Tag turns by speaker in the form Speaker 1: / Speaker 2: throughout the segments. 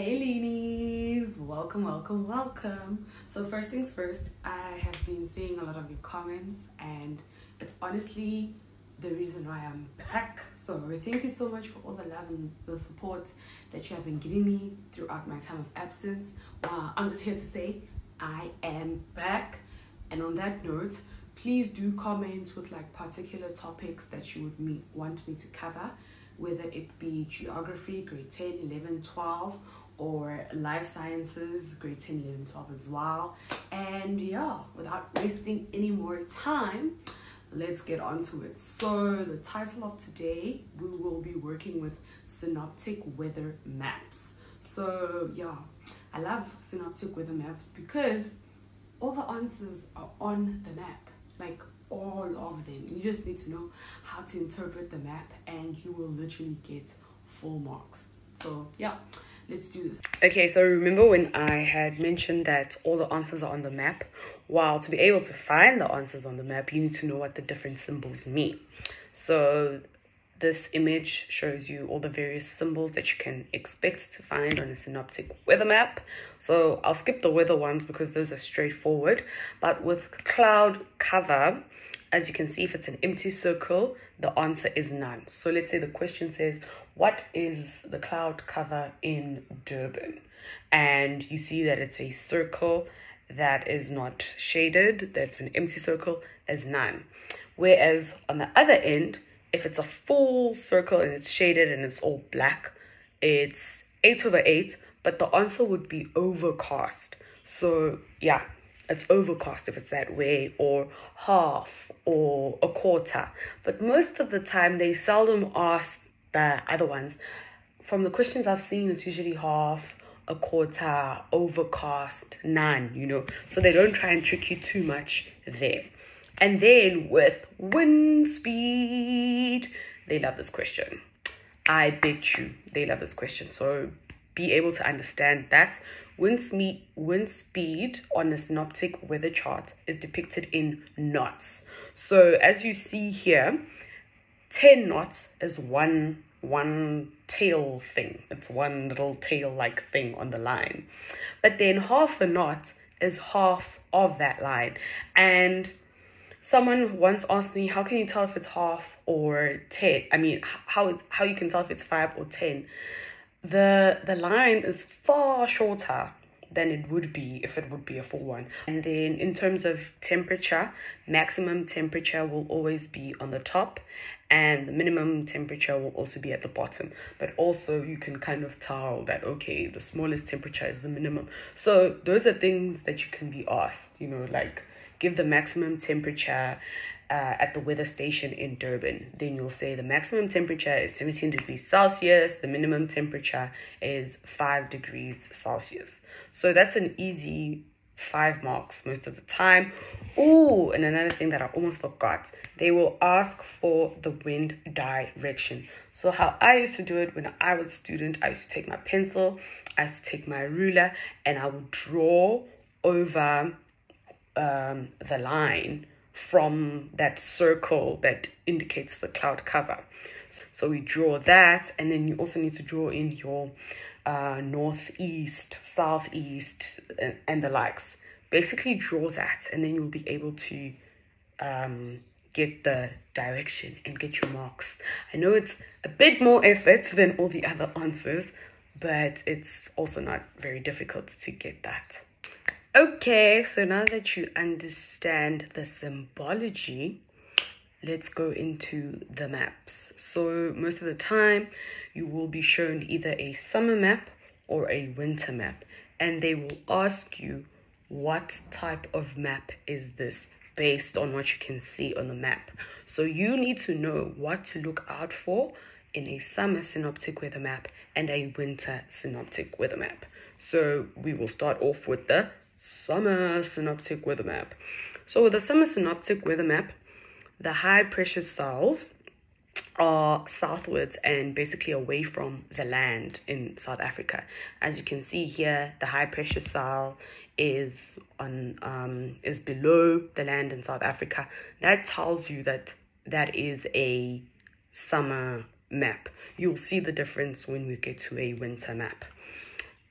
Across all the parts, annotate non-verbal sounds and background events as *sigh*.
Speaker 1: Hey Leanies! Welcome, welcome, welcome. So first things first, I have been seeing a lot of your comments and it's honestly the reason why I'm back. So thank you so much for all the love and the support that you have been giving me throughout my time of absence. Uh, I'm just here to say I am back. And on that note, please do comment with like particular topics that you would me, want me to cover whether it be geography, grade 10, 11, 12, or life sciences, grade 10, 11, 12 as well. And yeah, without wasting any more time, let's get on to it. So, the title of today, we will be working with synoptic weather maps. So, yeah, I love synoptic weather maps because all the answers are on the map. Like all of them. You just need to know how to interpret the map and you will literally get full marks. So, yeah, let's do this. Okay, so remember when I had mentioned that all the answers are on the map? Well, to be able to find the answers on the map, you need to know what the different symbols mean. So, this image shows you all the various symbols that you can expect to find on a synoptic weather map. So I'll skip the weather ones because those are straightforward. But with cloud cover, as you can see, if it's an empty circle, the answer is none. So let's say the question says, what is the cloud cover in Durban? And you see that it's a circle that is not shaded, that's an empty circle, is none. Whereas on the other end, if it's a full circle and it's shaded and it's all black, it's 8 over 8, but the answer would be overcast. So yeah, it's overcast if it's that way, or half, or a quarter. But most of the time, they seldom ask the other ones. From the questions I've seen, it's usually half, a quarter, overcast, none, you know. So they don't try and trick you too much there. And then with wind speed, they love this question. I bet you they love this question. So be able to understand that wind speed, wind speed on a synoptic weather chart is depicted in knots. So as you see here, 10 knots is one one tail thing. It's one little tail like thing on the line. But then half a knot is half of that line. And someone once asked me, how can you tell if it's half or 10? I mean, how how you can tell if it's 5 or 10? The the line is far shorter than it would be if it would be a full one. And then in terms of temperature, maximum temperature will always be on the top and the minimum temperature will also be at the bottom. But also you can kind of tell that, okay, the smallest temperature is the minimum. So those are things that you can be asked, you know, like give the maximum temperature uh, at the weather station in Durban, then you'll say the maximum temperature is 17 degrees Celsius, the minimum temperature is 5 degrees Celsius. So that's an easy five marks most of the time. Oh, and another thing that I almost forgot, they will ask for the wind direction. So how I used to do it when I was a student, I used to take my pencil, I used to take my ruler, and I would draw over um, the line from that circle that indicates the cloud cover. So we draw that, and then you also need to draw in your uh, northeast, southeast, and, and, the likes. Basically, draw that, and then you'll be able to um, get the direction and get your marks. I know it's a bit more effort than all the other answers, but it's also not very difficult to get that. Okay, so now that you understand the symbology, let's go into the maps. So most of the time, you will be shown either a summer map or a winter map. And they will ask you, what type of map is this? Based on what you can see on the map. So you need to know what to look out for in a summer synoptic weather map and a winter synoptic weather map. So we will start off with the summer synoptic weather map. So with the summer synoptic weather map, the high pressure cells are southwards and basically away from the land in South Africa. As you can see here, the high pressure cell is on um, is below the land in South Africa. That tells you that that is a summer map. You'll see the difference when we get to a winter map.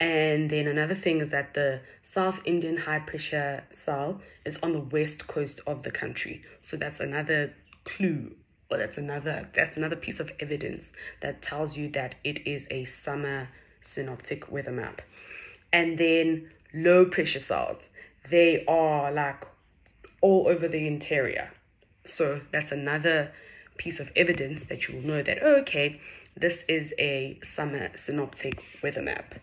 Speaker 1: And then another thing is that the South Indian high pressure cell is on the west coast of the country. So that's another clue or that's another that's another piece of evidence that tells you that it is a summer synoptic weather map. And then low pressure cells, they are like all over the interior. So that's another piece of evidence that you will know that, oh, okay, this is a summer synoptic weather map.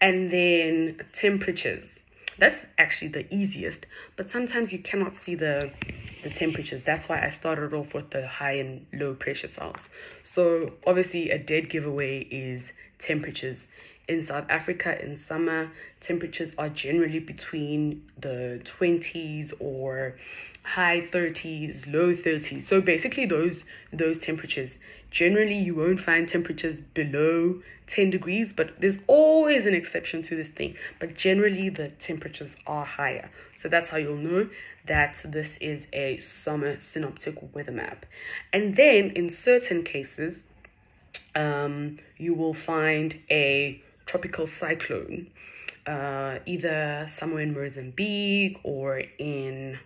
Speaker 1: And then temperatures. That's actually the easiest, but sometimes you cannot see the, the temperatures. That's why I started off with the high and low pressure cells. So obviously a dead giveaway is temperatures. In South Africa in summer, temperatures are generally between the 20s or high 30s, low 30s. So basically those those temperatures. Generally you won't find temperatures below 10 degrees, but there's always an exception to this thing. But generally the temperatures are higher. So that's how you'll know that this is a summer synoptic weather map. And then in certain cases, um, you will find a tropical cyclone, uh, either somewhere in Mozambique or in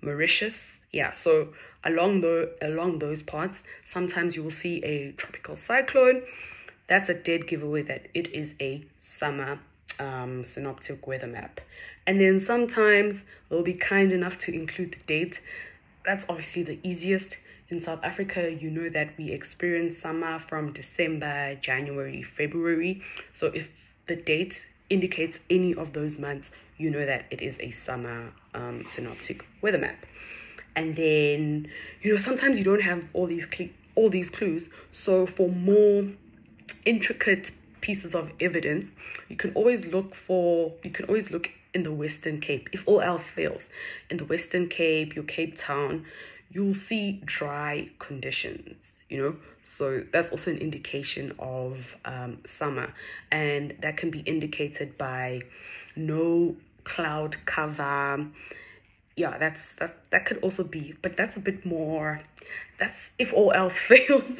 Speaker 1: Mauritius. Yeah, so along the along those parts, sometimes you will see a tropical cyclone. That's a dead giveaway that it is a summer um, synoptic weather map. And then sometimes we'll be kind enough to include the date. That's obviously the easiest. In South Africa, you know that we experience summer from December, January, February. So if the date indicates any of those months, you know that it is a summer um, synoptic weather map. And then, you know, sometimes you don't have all these all these clues. So for more intricate pieces of evidence, you can always look for you can always look in the Western Cape. If all else fails, in the Western Cape, your Cape Town, you'll see dry conditions you know so that's also an indication of um, summer and that can be indicated by no cloud cover yeah that's that that could also be but that's a bit more that's if all else *laughs* fails.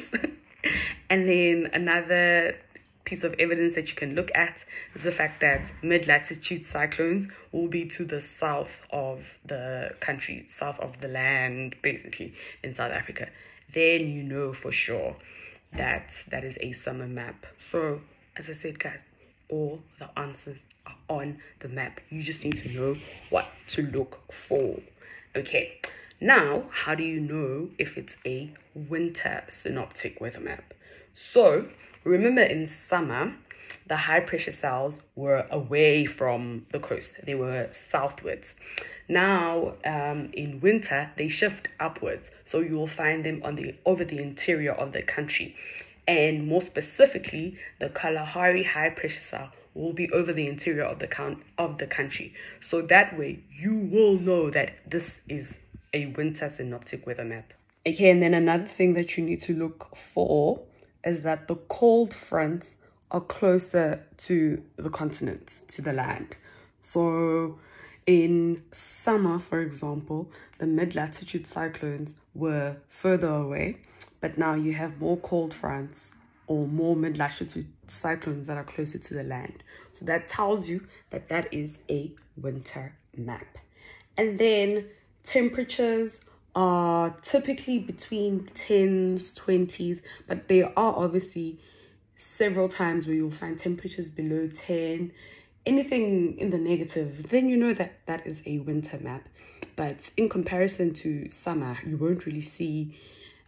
Speaker 1: And then another piece of evidence that you can look at is the fact that mid-latitude cyclones will be to the south of the country south of the land basically in south africa. Then you know for sure that that is a summer map. So as i said guys all the answers on the map. You just need to know what to look for. Okay, now how do you know if it's a winter synoptic weather map? So remember in summer, the high pressure cells were away from the coast. They were southwards. Now, um, in winter, they shift upwards. So you will find them on the over the interior of the country and more specifically, the Kalahari high pressure cell will be over the interior of the count of the country. So that way you will know that this is a winter synoptic weather map. Okay, and then another thing that you need to look for is that the cold fronts are closer to the continent, to the land. So in summer, for example, the mid-latitude cyclones were further away but now you have more cold fronts or more mid-latitude cyclones that are closer to the land. So that tells you that that is a winter map. And then temperatures are typically between 10s, 20s, but there are obviously several times where you'll find temperatures below 10, anything in the negative, then you know that that is a winter map. But in comparison to summer, you won't really see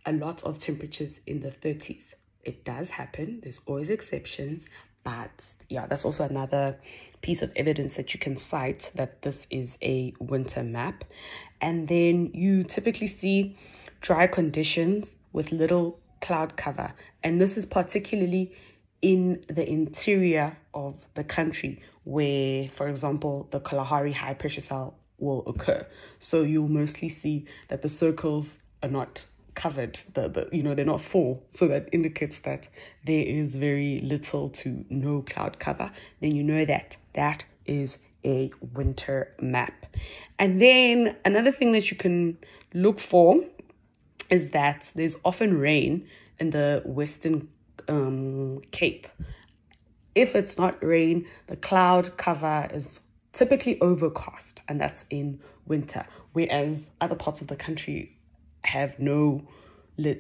Speaker 1: a lot of temperatures in the 30s. It does happen. There's always exceptions. But yeah, that's also another piece of evidence that you can cite that this is a winter map. And then you typically see dry conditions with little cloud cover. And this is particularly in the interior of the country where, for example, the Kalahari high pressure cell will occur. So you'll mostly see that the circles are not covered the, the you know they're not full. So that indicates that there is very little to no cloud cover. Then you know that that is a winter map. And then another thing that you can look for is that there's often rain in the western um, cape. If it's not rain, the cloud cover is typically overcast, and that's in winter, whereas other parts of the country have no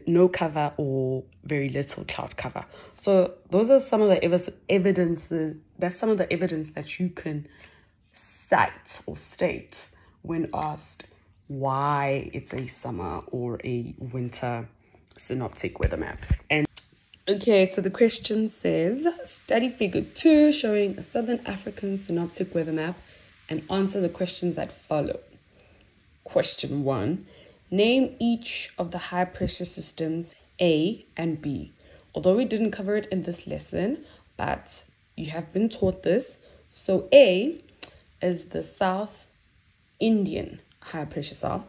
Speaker 1: no cover or very little cloud cover. So those are some of the ev evidences. That's some of the evidence that you can cite or state when asked why it's a summer or a winter synoptic weather map. And okay, so the question says study figure two showing a southern African synoptic weather map and answer the questions that follow. Question one Name each of the high pressure systems A and B. Although we didn't cover it in this lesson, but you have been taught this. So A is the South Indian high pressure cell,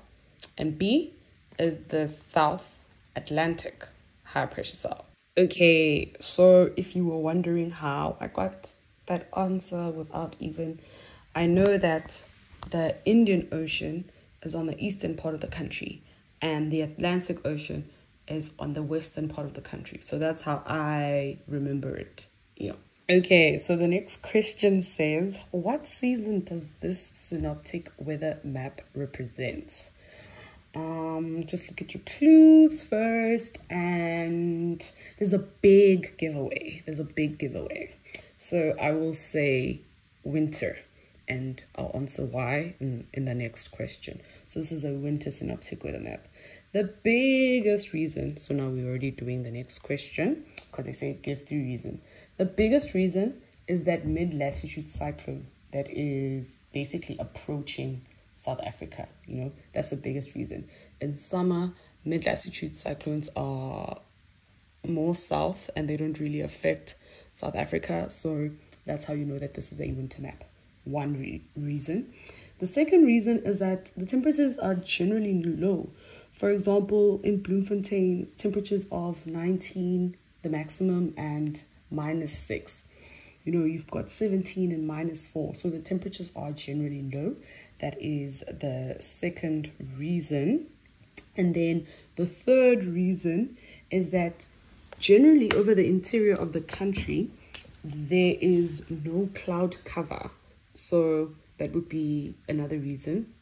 Speaker 1: and B is the South Atlantic high pressure cell. Okay, so if you were wondering how I got that answer without even, I know that the Indian Ocean is on the eastern part of the country, and the Atlantic Ocean is on the western part of the country. So that's how I remember it. Yeah. Okay, so the next question says, What season does this synoptic weather map represent? Um, just look at your clues first, and there's a big giveaway. There's a big giveaway. So I will say winter, and I'll answer why in, in the next question. So this is a winter synoptic weather map. The biggest reason, so now we're already doing the next question because they say give three reasons. The biggest reason is that mid latitude cyclone that is basically approaching South Africa. You know, that's the biggest reason. In summer, mid latitude cyclones are more south and they don't really affect South Africa. So that's how you know that this is a winter map. One re- reason. The second reason is that the temperatures are generally low. For example, in Bloemfontein, temperatures of 19, the maximum, and minus 6. You know, you've got 17 and minus 4. So the temperatures are generally low. That is the second reason. And then the third reason is that generally over the interior of the country, there is no cloud cover. So that would be another reason.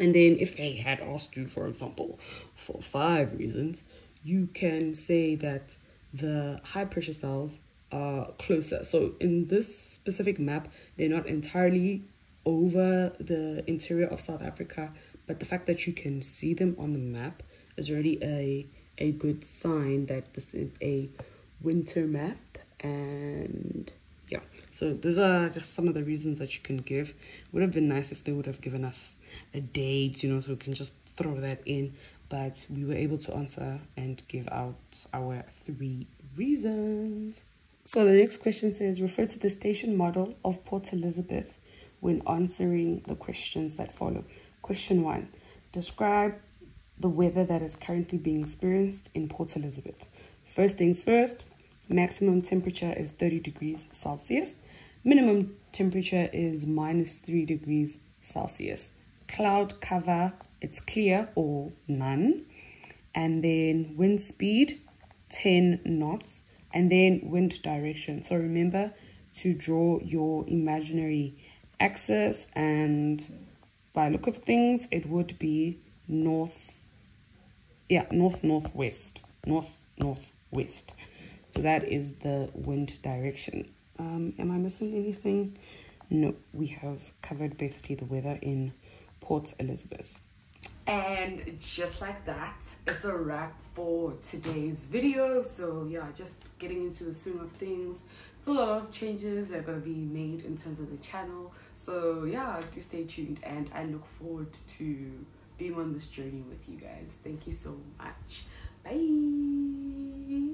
Speaker 1: And then if they had asked you, for example, for five reasons, you can say that the high pressure cells are closer. So in this specific map, they're not entirely over the interior of South Africa, but the fact that you can see them on the map is already a a good sign that this is a winter map and so those are just some of the reasons that you can give would have been nice if they would have given us a date you know so we can just throw that in but we were able to answer and give out our three reasons so the next question says refer to the station model of Port Elizabeth when answering the questions that follow. Question one Describe the weather that is currently being experienced in Port Elizabeth. First things first, maximum temperature is 30 degrees Celsius, minimum temperature is minus 3 degrees Celsius. Cloud cover, it's clear or none. And then wind speed, 10 knots and then wind direction. So remember to draw your imaginary axis and by look of things it would be north yeah north northwest north northwest so that is the wind direction um am i missing anything no we have covered basically the weather in port elizabeth and just like that, it's a wrap for today's video. So yeah, just getting into the swing of things. Still a lot of changes that are going to be made in terms of the channel. So yeah, do stay tuned and I look forward to being on this journey with you guys. Thank you so much. Bye.